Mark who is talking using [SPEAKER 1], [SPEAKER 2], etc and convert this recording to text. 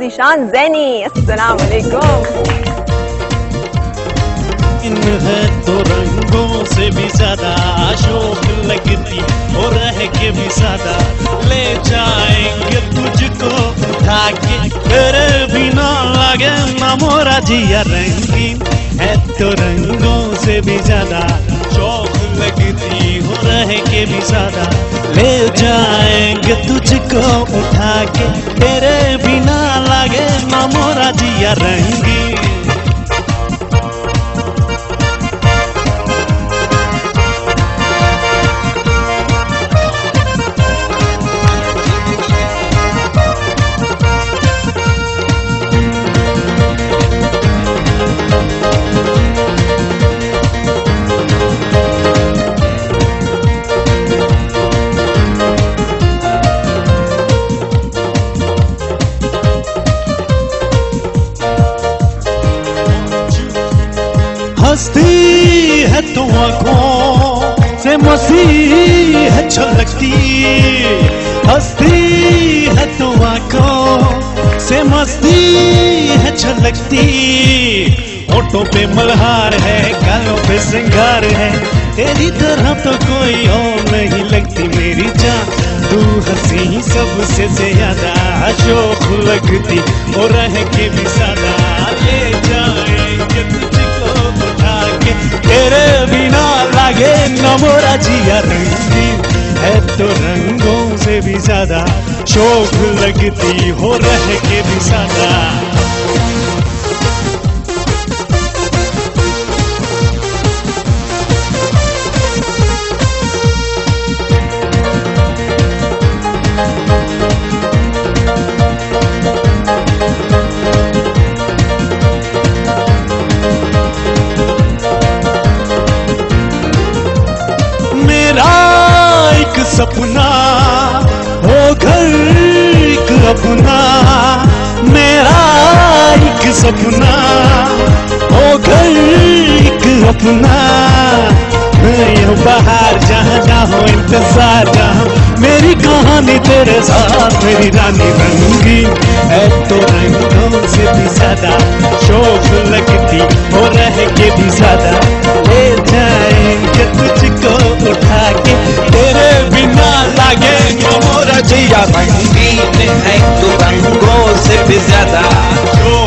[SPEAKER 1] निशान जैनी
[SPEAKER 2] इन है तो रंगों से भी ज़्यादा शोक लगती और रह के भी सादा ले जाएँगे तुझको उठा के तेरे बिना लगे ना मोरा जिया रंगीन है तो रंगों से भी ज़्यादा शौक लगती हो रह के भी सादा ले जाएँगे तुझको उठा के तेरे बिना ना मोरा जिया रंगीन हंसती है तो आँखों से मसी है छलकती हस्ती है तो आँखों से मस्ती है छलकती ओटों पे मल्हार है, गालों पे सिंगार है, तेरी तरह तो कोई और नहीं लगती मेरी जान। तू हँसी सबसे ज़्यादा शोक लगती और रह के भी सादा। ले जाएँगे मोरा जिया रंगी है तो रंगों से भी ज़्यादा शोक लगती हो, रह के भी सादा सपना हो घर एक अपना, मेरा एक सपना हो घर एक अपना। मैं बाहर, जहाँ जहाँ इंतज़ार जहाँ मेरी कहानी तेरे साथ, मेरी रानी रंगी है तो रंगों से भी ज़्यादा शोक लगती हो रह के भी ज़्यादा।
[SPEAKER 3] जिया संगीत है तो रंगों से भी ज़्यादा।